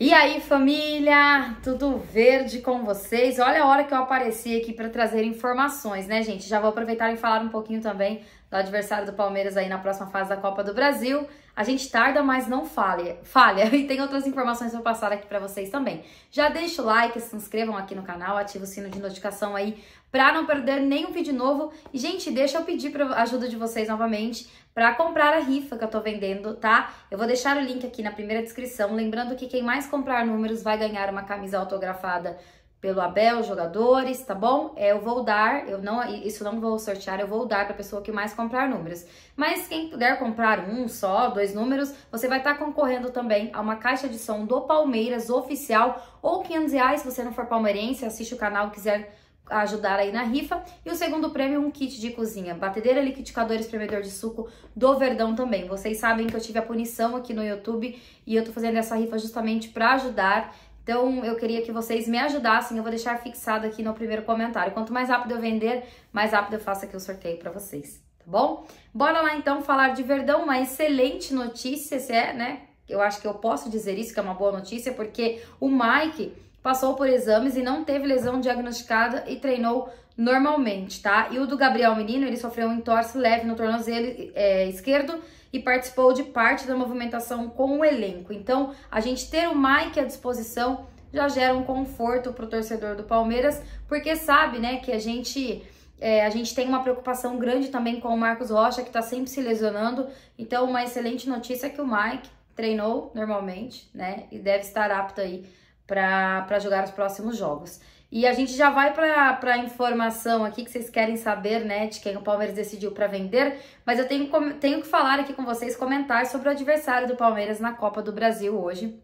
E aí, família? Tudo verde com vocês? Olha a hora que eu apareci aqui para trazer informações, né, gente? Já vou aproveitar e falar um pouquinho também do adversário do Palmeiras aí na próxima fase da Copa do Brasil. A gente tarda, mas não falha. falha. E tem outras informações para passar aqui para vocês também. Já deixa o like, se inscrevam aqui no canal, ativa o sino de notificação aí para não perder nenhum vídeo novo. E, gente, deixa eu pedir para ajuda de vocês novamente para comprar a rifa que eu tô vendendo, tá? Eu vou deixar o link aqui na primeira descrição, lembrando que quem mais comprar números vai ganhar uma camisa autografada pelo Abel, jogadores, tá bom? É, eu vou dar, eu não, isso não vou sortear, eu vou dar para pessoa que mais comprar números. Mas quem puder comprar um só, dois números, você vai estar tá concorrendo também a uma caixa de som do Palmeiras oficial ou 500 reais se você não for palmeirense, assiste o canal quiser ajudar aí na rifa. E o segundo prêmio, um kit de cozinha, batedeira, liquidificador, espremedor de suco do Verdão também. Vocês sabem que eu tive a punição aqui no YouTube e eu tô fazendo essa rifa justamente para ajudar. Então, eu queria que vocês me ajudassem. Eu vou deixar fixado aqui no primeiro comentário. Quanto mais rápido eu vender, mais rápido eu faço aqui o sorteio para vocês, tá bom? Bora lá então falar de Verdão, uma excelente notícia, se é, né? Eu acho que eu posso dizer isso, que é uma boa notícia, porque o Mike passou por exames e não teve lesão diagnosticada e treinou normalmente, tá? E o do Gabriel Menino, ele sofreu um entorse leve no tornozelo é, esquerdo e participou de parte da movimentação com o elenco. Então, a gente ter o Mike à disposição já gera um conforto para o torcedor do Palmeiras, porque sabe, né, que a gente é, a gente tem uma preocupação grande também com o Marcos Rocha, que está sempre se lesionando. Então, uma excelente notícia é que o Mike treinou normalmente, né, e deve estar apto aí para jogar os próximos jogos. E a gente já vai para a informação aqui que vocês querem saber, né, de quem o Palmeiras decidiu para vender, mas eu tenho, tenho que falar aqui com vocês, comentar sobre o adversário do Palmeiras na Copa do Brasil hoje.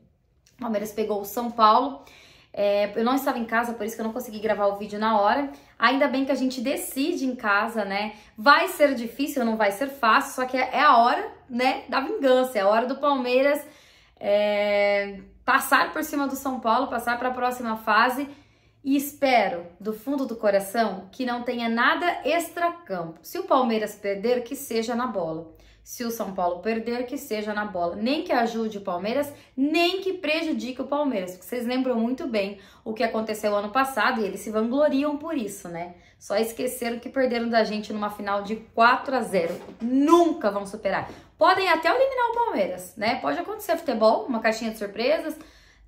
O Palmeiras pegou o São Paulo. É, eu não estava em casa, por isso que eu não consegui gravar o vídeo na hora. Ainda bem que a gente decide em casa, né? Vai ser difícil, não vai ser fácil, só que é, é a hora, né, da vingança, é a hora do Palmeiras é, passar por cima do São Paulo, passar para a próxima fase e espero do fundo do coração que não tenha nada extra-campo. Se o Palmeiras perder, que seja na bola. Se o São Paulo perder, que seja na bola. Nem que ajude o Palmeiras, nem que prejudique o Palmeiras. Porque vocês lembram muito bem o que aconteceu ano passado e eles se vangloriam por isso, né? Só esqueceram que perderam da gente numa final de 4 a 0. Nunca vão superar. Podem até eliminar o Palmeiras, né? Pode acontecer futebol, uma caixinha de surpresas,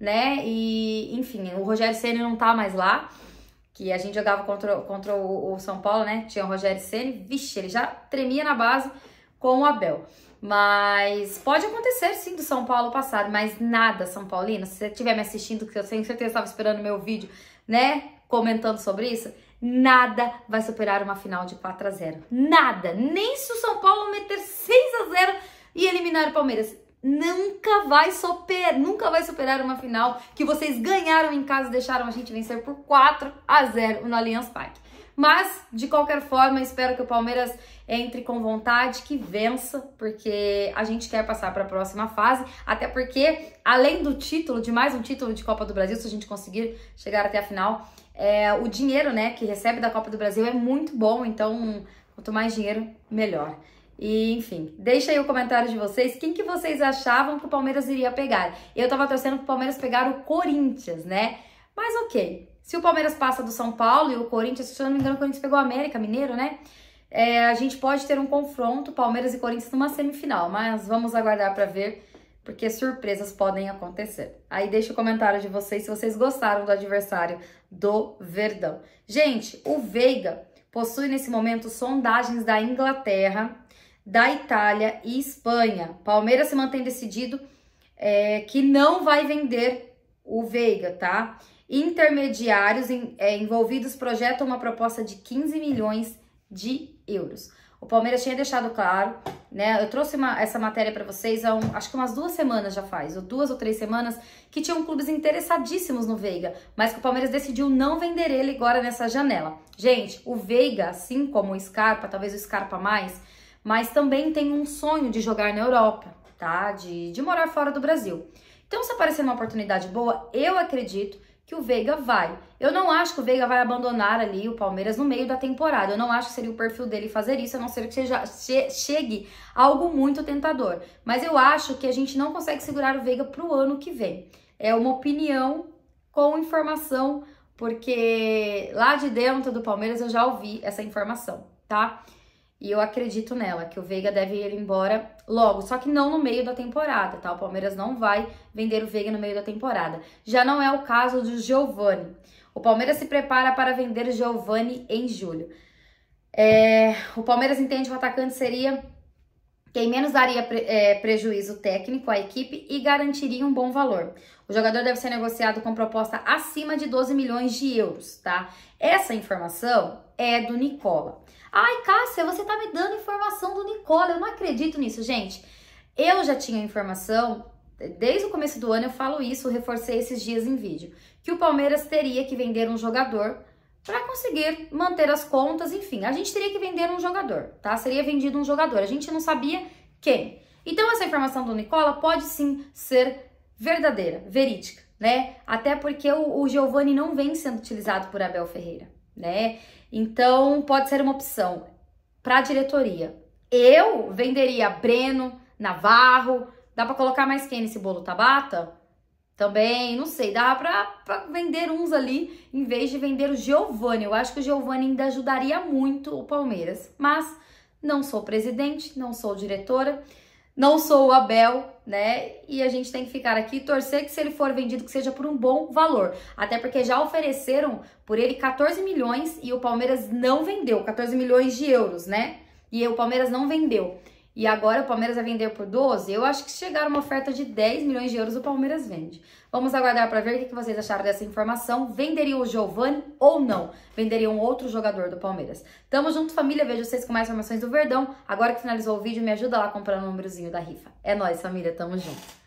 né? E, enfim, o Rogério Ceni não tá mais lá. Que a gente jogava contra, contra o, São Paulo, né? Tinha o Rogério Ceni, vixe, ele já tremia na base com o Abel. Mas pode acontecer sim do São Paulo passar, mas nada, São Paulino. Se você estiver me assistindo, que eu tenho certeza estava esperando meu vídeo, né? Comentando sobre isso, nada vai superar uma final de 4 a 0 Nada! Nem se o São Paulo meter 6 a 0 e eliminar o Palmeiras. Nunca vai superar, nunca vai superar uma final que vocês ganharam em casa e deixaram a gente vencer por 4 a 0 no Allianz Parque. Mas, de qualquer forma, espero que o Palmeiras entre com vontade, que vença, porque a gente quer passar para a próxima fase, até porque, além do título, de mais um título de Copa do Brasil, se a gente conseguir chegar até a final, é, o dinheiro né, que recebe da Copa do Brasil é muito bom, então quanto mais dinheiro, melhor. E, enfim, deixa aí o comentário de vocês. Quem que vocês achavam que o Palmeiras iria pegar? Eu tava torcendo pro Palmeiras pegar o Corinthians, né? Mas ok. Se o Palmeiras passa do São Paulo e o Corinthians, se eu não me engano, o Corinthians pegou o América Mineiro, né? É, a gente pode ter um confronto, Palmeiras e Corinthians, numa semifinal, mas vamos aguardar para ver, porque surpresas podem acontecer. Aí deixa o comentário de vocês se vocês gostaram do adversário do Verdão. Gente, o Veiga possui nesse momento sondagens da Inglaterra, da Itália e Espanha. Palmeiras se mantém decidido é, que não vai vender o Veiga, tá? intermediários em, é, envolvidos projetam uma proposta de 15 milhões de euros. O Palmeiras tinha deixado claro, né? Eu trouxe uma, essa matéria para vocês há um, acho que umas duas semanas já faz, ou duas ou três semanas, que tinham clubes interessadíssimos no Veiga, mas que o Palmeiras decidiu não vender ele agora nessa janela. Gente, o Veiga, assim como o Scarpa, talvez o Scarpa mais, mas também tem um sonho de jogar na Europa, tá? De, de morar fora do Brasil. Então, se aparecer uma oportunidade boa, eu acredito que o Veiga vai. Eu não acho que o Veiga vai abandonar ali o Palmeiras no meio da temporada. Eu não acho que seria o perfil dele fazer isso, a não ser que seja, che chegue algo muito tentador. Mas eu acho que a gente não consegue segurar o Veiga para o ano que vem. é uma opinião com informação, porque lá de dentro do Palmeiras eu já ouvi essa informação, tá? E eu acredito nela, que o Veiga deve ir embora logo, só que não no meio da temporada, tá? O Palmeiras não vai vender o Veiga no meio da temporada. Já não é o caso do Giovani. O Palmeiras se prepara para vender Giovani em julho. É, o Palmeiras entende que o atacante seria quem menos daria pre, é, prejuízo técnico à equipe e garantiria um bom valor. O jogador deve ser negociado com proposta acima de 12 milhões de euros, tá? Essa informação é do Nicola. Ai, Cássia, você tá me dando informação do Nicola. Eu não acredito nisso, gente. Eu já tinha informação, desde o começo do ano eu falo isso, reforcei esses dias em vídeo, que o Palmeiras teria que vender um jogador para conseguir manter as contas, enfim, a gente teria que vender um jogador, tá? Seria vendido um jogador, a gente não sabia quem. Então essa informação do Nicola pode sim ser verdadeira, verídica, né? Até porque o, o Giovani não vem sendo utilizado por Abel Ferreira, né? Então pode ser uma opção para a diretoria. Eu venderia Breno, Navarro, dá para colocar mais quem nesse bolo Tabata? Também, não sei, dá pra vender uns ali em vez de vender o Giovani. Eu acho que o Giovani ainda ajudaria muito o Palmeiras. Mas não sou presidente, não sou diretora, não sou o Abel, né? E a gente tem que ficar aqui e torcer que se ele for vendido que seja por um bom valor. Até porque já ofereceram por ele 14 milhões e o Palmeiras não vendeu, 14 milhões de euros, né? E o Palmeiras não vendeu e agora o Palmeiras vai vender por 12, eu acho que chegar uma oferta de 10 milhões de euros, o Palmeiras vende. Vamos aguardar para ver o que vocês acharam dessa informação. Venderia o Giovani ou não? Venderia um outro jogador do Palmeiras. Tamo junto, família. Vejo vocês com mais informações do Verdão. Agora que finalizou o vídeo, me ajuda lá comprando o númerozinho da rifa. É nóis, família. Tamo junto.